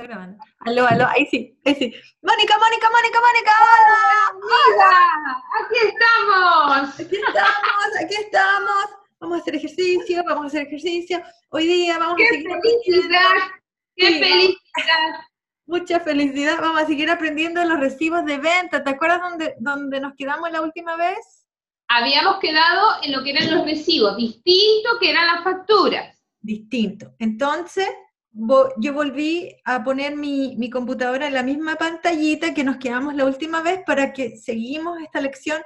Está grabando. Aló, aló, ahí sí, ahí sí. Mónica, Mónica, Mónica, Mónica. ¡Hola! ¡Aquí estamos! Aquí estamos, aquí estamos. Vamos a hacer ejercicio, vamos a hacer ejercicio. Hoy día vamos ¡Qué a seguir felicidad! ¡Qué Sí, felicidad! Mucha felicidad. Vamos a seguir aprendiendo los recibos de venta. ¿Te acuerdas dónde, dónde nos quedamos la última vez? Habíamos quedado en lo que eran los recibos, distinto que eran las facturas. Distinto. Entonces, yo volví a poner mi, mi computadora en la misma pantallita que nos quedamos la última vez para que seguimos esta lección,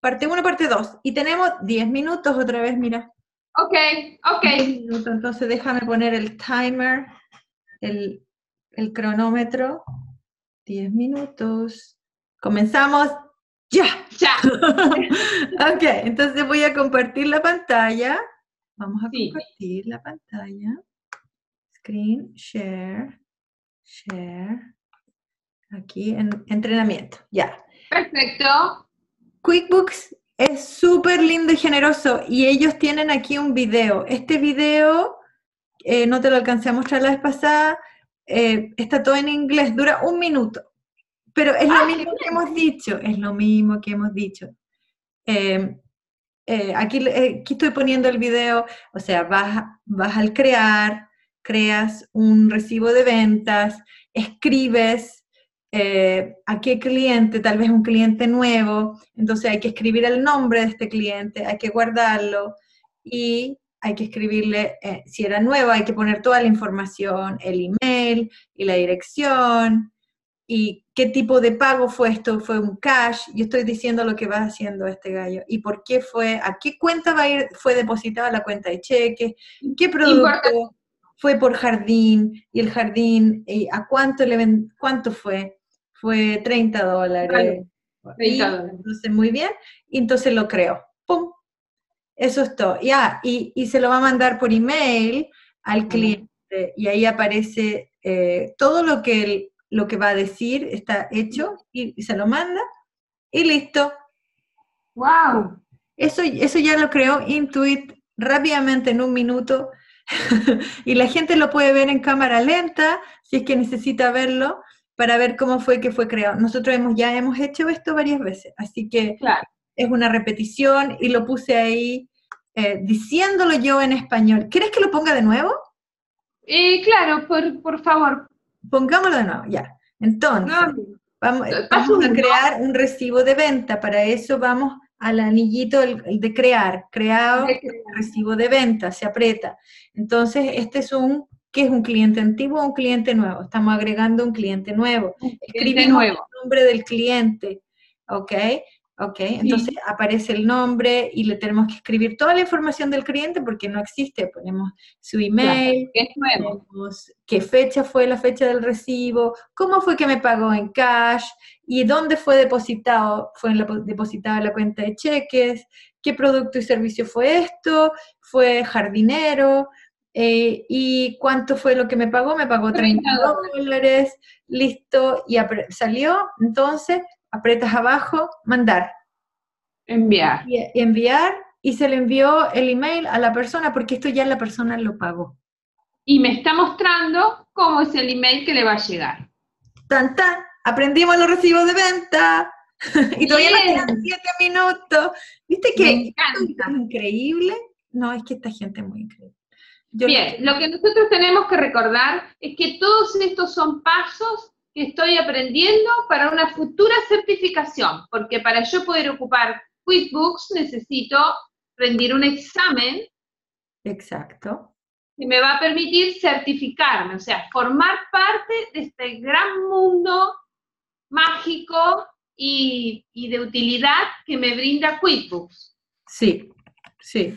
parte 1, parte 2. Y tenemos 10 minutos otra vez, mira. Ok, ok. 10 minutos, entonces déjame poner el timer, el, el cronómetro. 10 minutos. Comenzamos ya. Ya. ok, entonces voy a compartir la pantalla. Vamos a Sí. compartir la pantalla. Screen, share, share. Aquí en entrenamiento. Ya. Perfecto. QuickBooks es súper lindo y generoso y ellos tienen aquí un video. Este video, eh, no te lo alcancé a mostrar la vez pasada, eh, está todo en inglés, dura un minuto, pero es lo Ah, mismo que hemos dicho, es lo mismo que hemos dicho. Eh, eh, aquí, aquí estoy poniendo el video, o sea, vas, vas al crear, creas un recibo de ventas, escribes eh, a qué cliente, tal vez un cliente nuevo, entonces hay que escribir el nombre de este cliente, hay que guardarlo y hay que escribirle, eh, si era nuevo, hay que poner toda la información, el email y la dirección y qué tipo de pago fue esto, fue un cash, yo estoy diciendo lo que va haciendo este gallo y por qué fue, a qué cuenta va a ir, fue depositada la cuenta de cheques, qué producto fue por jardín y el jardín, y a cuánto le ven- cuánto fue, fue 30 dólares. Vale, Y 30 dólares. entonces, muy bien, y entonces lo creo. ¡Pum! Eso es todo. Ya, y, y se lo va a mandar por email al cliente, y ahí aparece eh, todo lo que, lo que va a decir, está hecho, y, y se lo manda, y listo. ¡Wow! Eso, eso ya lo creó Intuit rápidamente en un minuto y la gente lo puede ver en cámara lenta si es que necesita verlo para ver cómo fue que fue creado. Nosotros hemos, ya hemos hecho esto varias veces, así que Claro. es una repetición y lo puse ahí eh, diciéndolo yo en español. ¿Quieres que lo ponga de nuevo? Eh, claro, por, por favor. Pongámoslo de nuevo, ya. Entonces, No, Vamos, vamos a crear un recibo de venta. Para eso vamos al anillito el- el de crear. Creado de que- recibo de venta, se aprieta. Entonces, este es un, ¿qué es un cliente antiguo o un cliente nuevo? Estamos agregando un cliente nuevo. Escribimos nuevo. el nombre del cliente, ¿ok? ¿Ok? Entonces aparece el nombre y le tenemos que escribir toda la información del cliente porque no existe. Ponemos su email, que es nuevo. Ponemos qué fecha fue la fecha del recibo, cómo fue que me pagó en cash y dónde fue depositado, fue en la, depositado en la cuenta de cheques, qué producto y servicio fue esto, fue jardinero, eh, y cuánto fue lo que me pagó, me pagó 30 30 dólares, listo, y salió, entonces apretas abajo, mandar Enviar. y y enviar, y se le envió el email a la persona porque esto ya la persona lo pagó. Y me está mostrando cómo es el email que le va a llegar. Tan, tan, aprendimos los recibos de venta. y todavía nos quedan siete minutos. ¿Viste que es increíble? No, es que esta gente es muy increíble. Yo Bien, lo que nosotros tenemos que recordar es que todos estos son pasos que estoy aprendiendo para una futura certificación, porque para yo poder ocupar QuickBooks necesito rendir un examen Exacto. que me va a permitir certificarme, o sea, formar parte de este gran mundo mágico y, y de utilidad que me brinda QuickBooks. Sí, sí.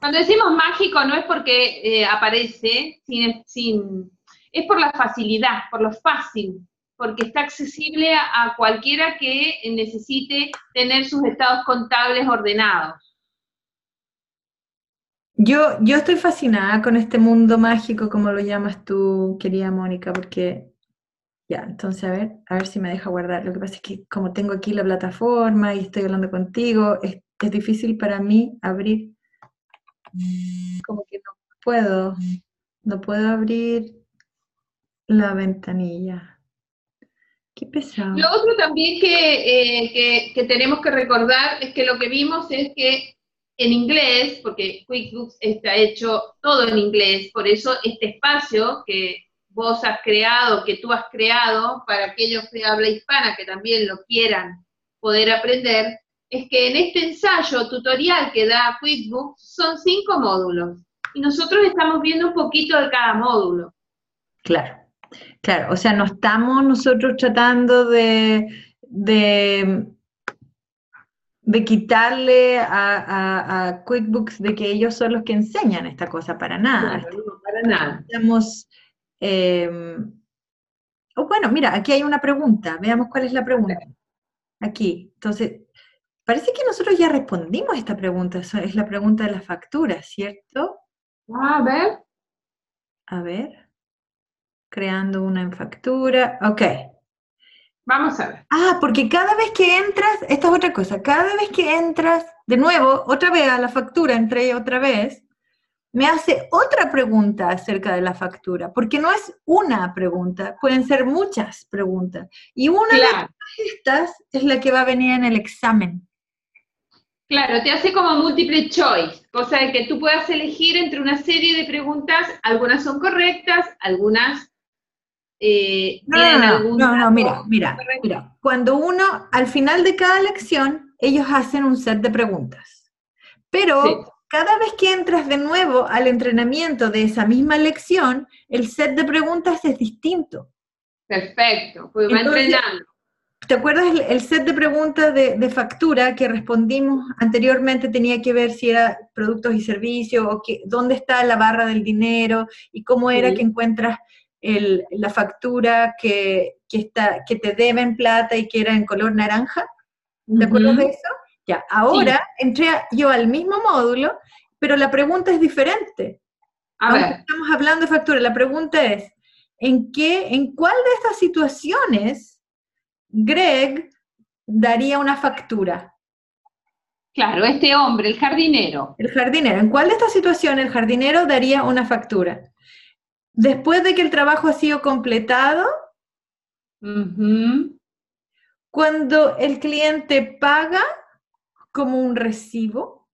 Cuando decimos mágico no es porque eh, aparece, sin, sin- es por la facilidad, por lo fácil, porque está accesible a, cualquiera que necesite tener sus estados contables ordenados. Yo, yo estoy fascinada con este mundo mágico, como lo llamas tú, querida Mónica, porque ya, entonces a ver, a ver si me deja guardar. Lo que pasa es que como tengo aquí la plataforma y estoy hablando contigo, es, es difícil para mí abrir. Como que no puedo, no puedo abrir la ventanilla. Qué pesado. Lo otro también eh, que, que, tenemos que recordar es que lo que vimos es que en inglés, porque QuickBooks está hecho todo en inglés, por eso este espacio que vos has creado, que tú has creado, para aquellos de habla hispana que también lo quieran poder aprender, es que en este ensayo tutorial que da QuickBooks son cinco módulos y nosotros estamos viendo un poquito de cada módulo. Claro, claro, o sea, no estamos nosotros tratando de, de, quitarle a, QuickBooks de que ellos son los que enseñan esta cosa, para nada. no, para nada. Estamos, em, oh, bueno, mira, aquí hay una pregunta, veamos cuál es la pregunta. Aquí, entonces, Parece que nosotros ya respondimos esta pregunta, es la pregunta de la factura, ¿cierto? Ah, a ver. A ver. Creando una factura. Ok. Vamos a ver. Ah, porque cada vez que entras, esta es otra cosa, cada vez que entras, de nuevo, otra vez a la factura, entré otra vez, me hace otra pregunta acerca de la factura, porque no es una pregunta, pueden ser muchas preguntas. Y una de estas es la que va a venir en el examen. Claro, te hace como multiple choice, cosa de que tú puedas elegir entre una serie de preguntas, algunas son correctas, algunas eh, no, no, no, no, mira, mira, mira, cuando uno, al final de cada lección, ellos hacen un set de preguntas, pero cada vez que entras de nuevo al entrenamiento de esa misma lección, el set de preguntas es distinto. Perfecto, pues va entrenando. ¿Te acuerdas el, set de preguntas de, factura que respondimos anteriormente tenía que ver si era productos y servicios o que, dónde está la barra del dinero y cómo era que encuentras la factura que, está, que te deben plata y que era en color naranja? ¿Te acuerdas de eso? Ya, ahora entré yo al mismo módulo, pero la pregunta es diferente. A ver. Estamos hablando de factura. La pregunta es, ¿en qué, en cuál de estas situaciones Greg daría una factura. Claro, este hombre, el jardinero. El jardinero. ¿En cuál de estas situaciones el jardinero daría una factura? Después de que el trabajo ha sido completado, cuando el cliente paga como un recibo,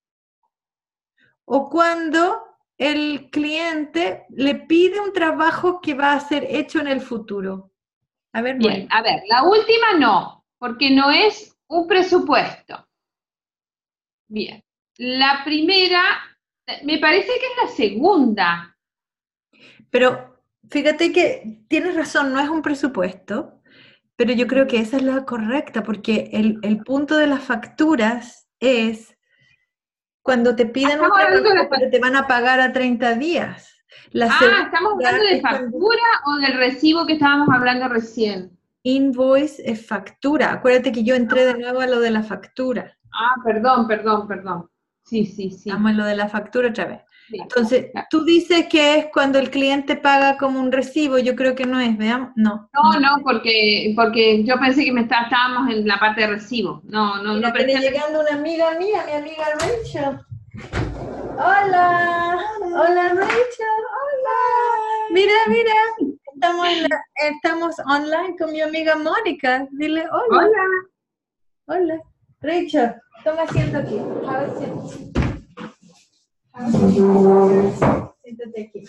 o cuando el cliente le pide un trabajo que va a ser hecho en el futuro. A ver, Bien, a ver, la última no, porque no es un presupuesto. Bien, la primera, me parece que es la segunda. Pero fíjate que tienes razón, no es un presupuesto, pero yo creo que esa es la correcta, porque el, punto de las facturas es cuando te piden un trabajo, pero te van a pagar a 30 días ah, ¿estamos hablando de factura o del recibo que estábamos hablando recién? Invoice es factura. Acuérdate que yo entré de nuevo a lo de la factura. Ah, perdón, perdón, perdón. Sí, sí, sí. Estamos en lo de la factura otra vez. Entonces, tú dices que es cuando el cliente paga como un recibo, yo creo que no es, veamos, no. No, no, porque, porque yo pensé que me estábamos en la parte de recibo. No, no, no. Viene llegando una amiga mía, mi amiga Rachel. Hola, hola Rachel, hola. Mira, mira, estamos, estamos online con mi amiga Mónica. Dile hola. Hola. Hola. Rachel, toma asiento aquí. Siéntate aquí.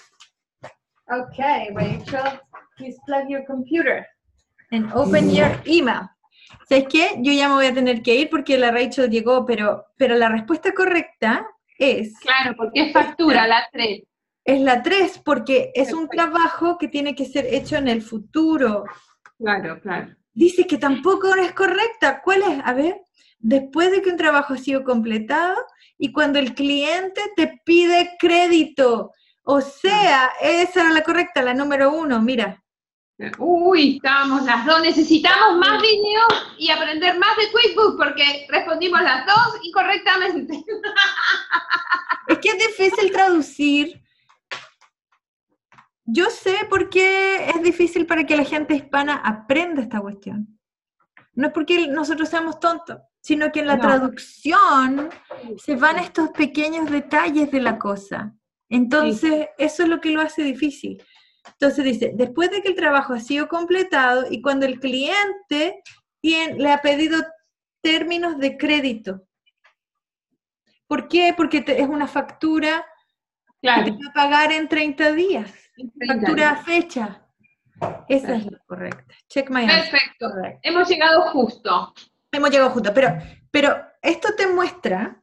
Okay, Rachel, please plug your computer and open your email. ¿Sabes qué? Yo ya me voy a tener que ir porque la Rachel llegó, pero, pero la respuesta correcta es... Claro, porque es factura, la 3. Es la 3 porque es un trabajo que tiene que ser hecho en el futuro. Claro, claro. Dice que tampoco es correcta. ¿Cuál es? A ver, después de que un trabajo ha sido completado y cuando el cliente te pide crédito. O sea, esa era la correcta, la número uno, mira. Uy, estábamos las dos. Necesitamos más videos y aprender más de QuickBooks porque respondimos las dos incorrectamente. Es que es difícil traducir. Yo sé por qué es difícil para que la gente hispana aprenda esta cuestión. No es porque nosotros seamos tontos, sino que en la traducción se van estos pequeños detalles de la cosa. Entonces, eso es lo que lo hace difícil. Entonces dice, después de que el trabajo ha sido completado y cuando el cliente le ha pedido términos de crédito. ¿Por qué? Porque es una factura que te va a pagar en 30 días. factura a fecha. Esa es la correcta. Check my Perfecto. Hemos llegado justo. Hemos llegado justo. Pero, pero esto te muestra,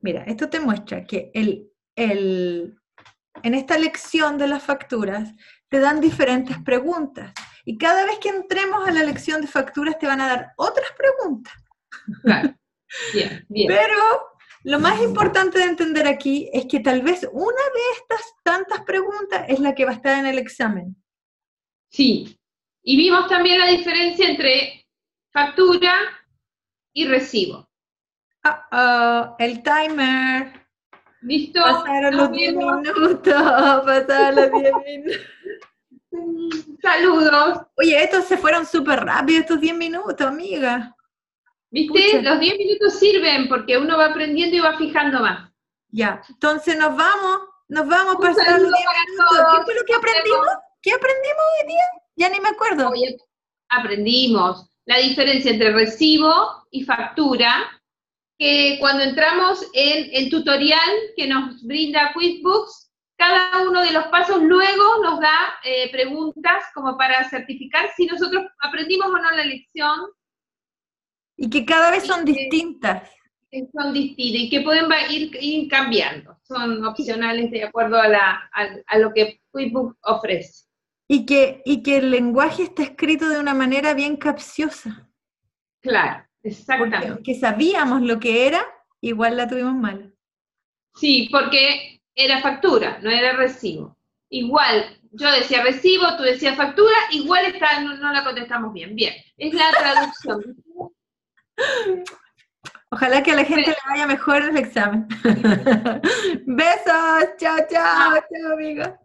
mira, esto te muestra que el, el, en esta lección de las facturas te dan diferentes preguntas. Y cada vez que entremos a la lección de facturas te van a dar otras preguntas. Claro. Bien, bien. Pero lo más importante de entender aquí es que tal vez una de estas tantas preguntas es la que va a estar en el examen. Sí. Y vimos también la diferencia entre factura y recibo. el timer. ¿Listo? Pasaron los 10 minutos, pasaron los 10 minutos. Saludos. Oye, estos se fueron súper rápido, estos 10 minutos, amiga. ¿Viste? Los 10 minutos sirven porque uno va aprendiendo y va fijando más. Ya, entonces nos vamos, nos vamos a pasar los 10 minutos. ¿Qué fue lo que aprendimos? ¿Qué aprendimos hoy día? Ya ni me acuerdo. aprendimos la diferencia entre recibo y factura, que cuando entramos en el tutorial que nos brinda QuickBooks, cada uno de los pasos luego nos da eh, preguntas como para certificar si nosotros aprendimos o no la lección. Y que cada vez son distintas. Son distintas y que pueden ir, cambiando. Son opcionales de acuerdo a, a, lo que QuickBooks ofrece. Y que, y que el lenguaje está escrito de una manera bien capciosa. Claro, exactamente. Que sabíamos lo que era, igual la tuvimos mal. Sí, porque era factura, no era recibo. Igual, yo decía recibo, tú decías factura, igual está, no, la contestamos bien. Bien, es la traducción. Ojalá que a la gente le vaya mejor el examen. Besos, chao, chao, chao, amiga.